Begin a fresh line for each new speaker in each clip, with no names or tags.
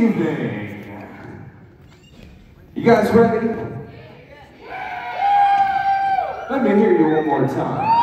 evening. You guys ready? Let me hear you one more time.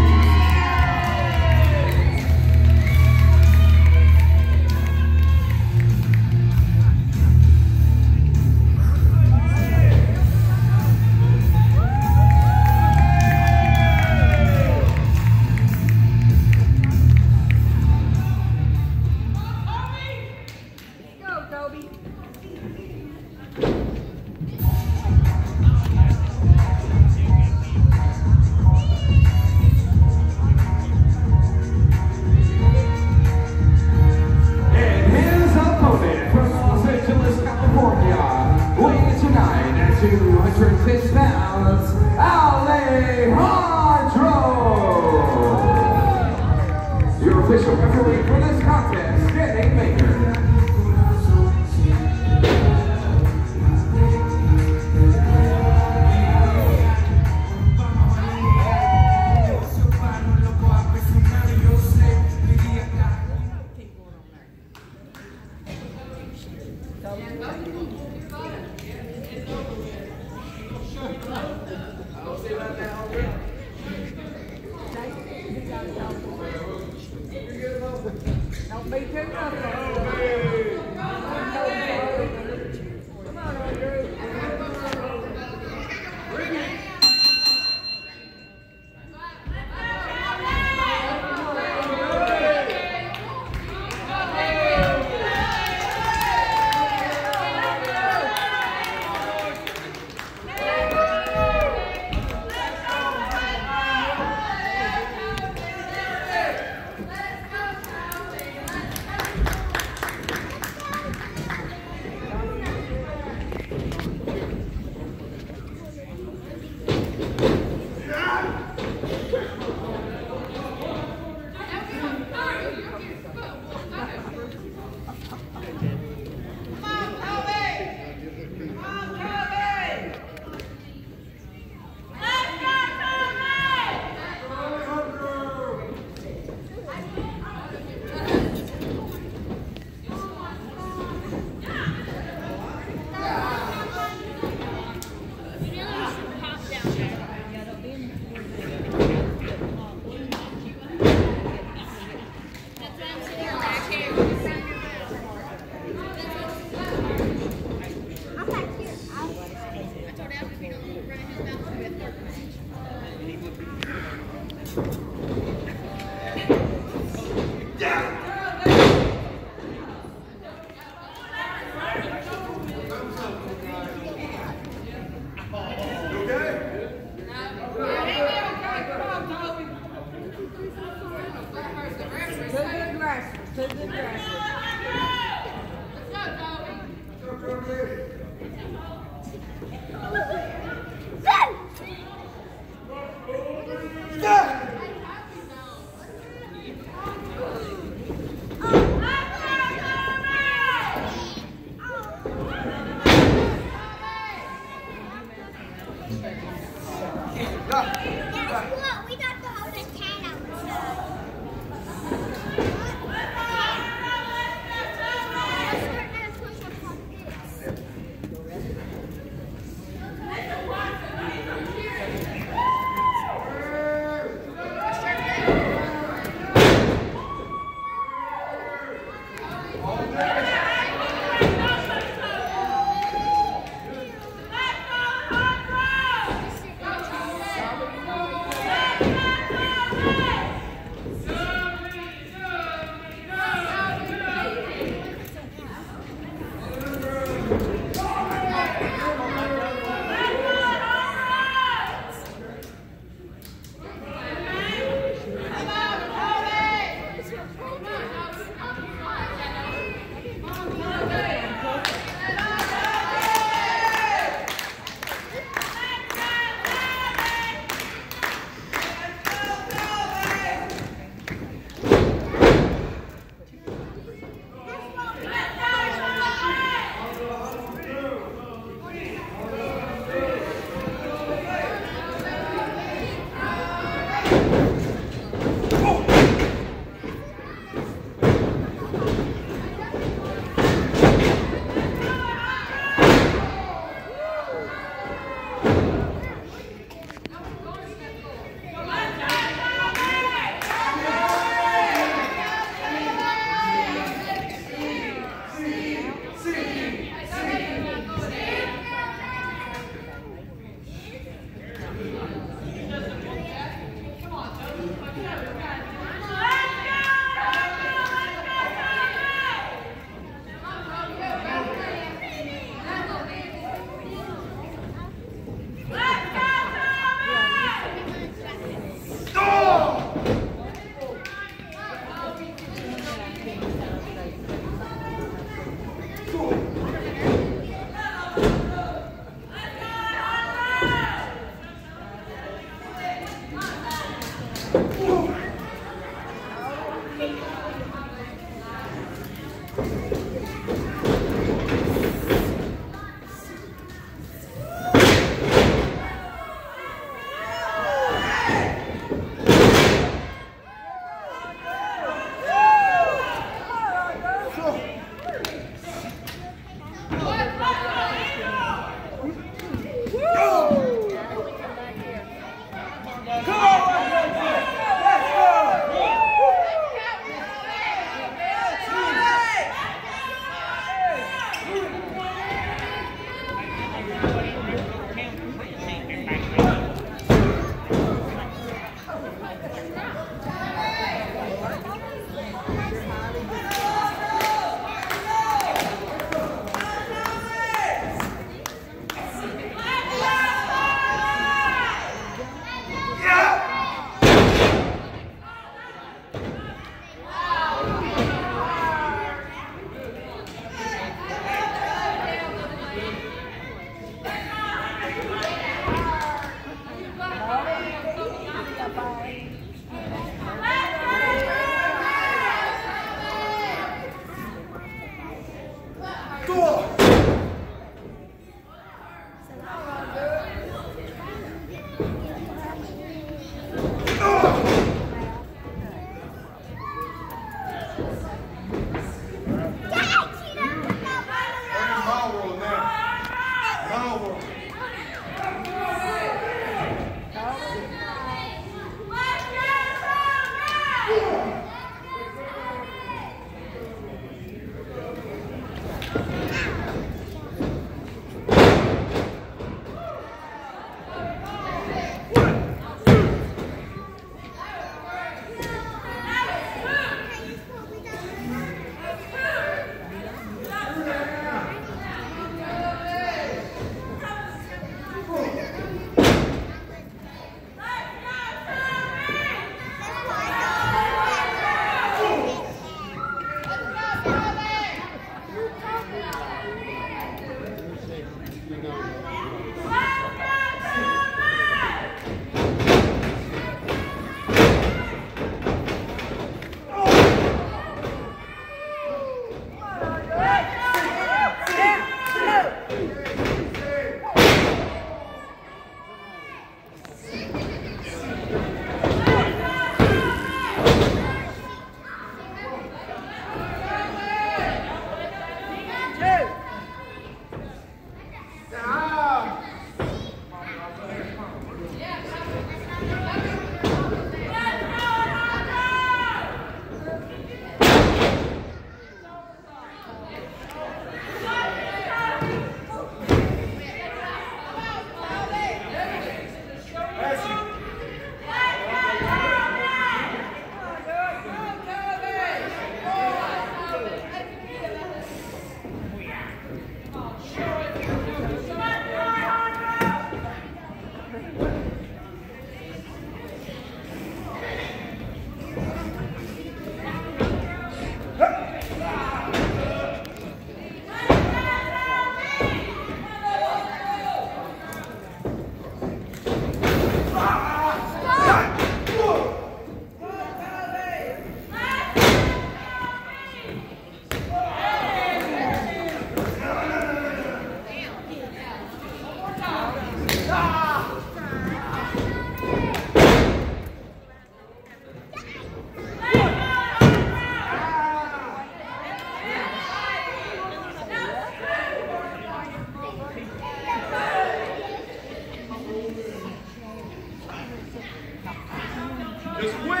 Just
quit.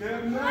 Kevin Nash